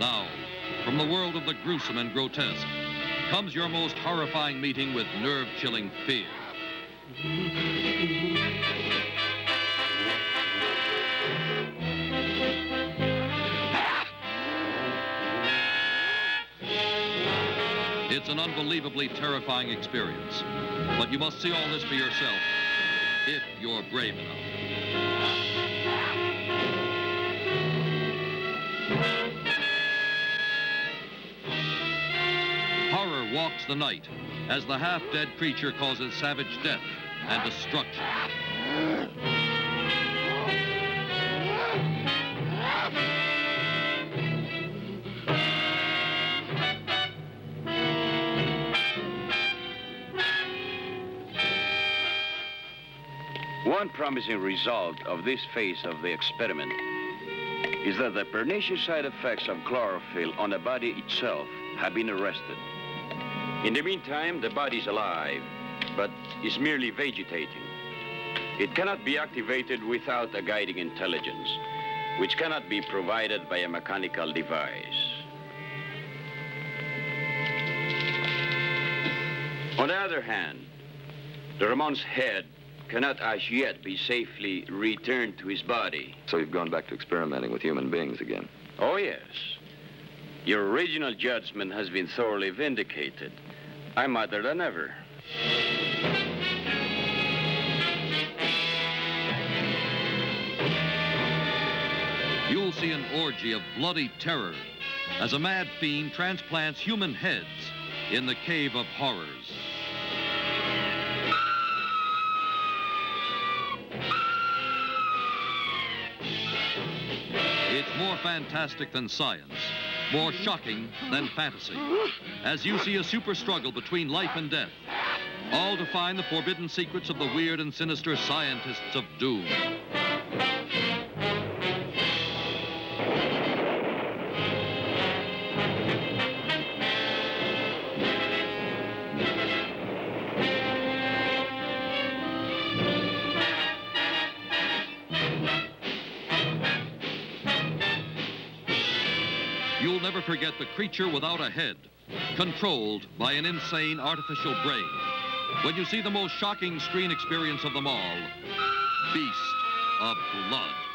Now, from the world of the gruesome and grotesque, comes your most horrifying meeting with nerve-chilling fear. It's an unbelievably terrifying experience. But you must see all this for yourself, if you're brave enough. Walks the night as the half-dead creature causes savage death and destruction. One promising result of this phase of the experiment is that the pernicious side effects of chlorophyll on the body itself have been arrested. In the meantime, the body is alive, but is merely vegetating. It cannot be activated without a guiding intelligence, which cannot be provided by a mechanical device. On the other hand, the Ramon's head cannot as yet be safely returned to his body. So you've gone back to experimenting with human beings again. Oh, yes. Your original judgment has been thoroughly vindicated. I'm madder than ever. You'll see an orgy of bloody terror as a mad fiend transplants human heads in the cave of horrors. It's more fantastic than science, more shocking than fantasy, as you see a super struggle between life and death, all to find the forbidden secrets of the weird and sinister scientists of doom. You'll never forget the creature without a head, controlled by an insane artificial brain. When you see the most shocking screen experience of them all, Beast of Blood.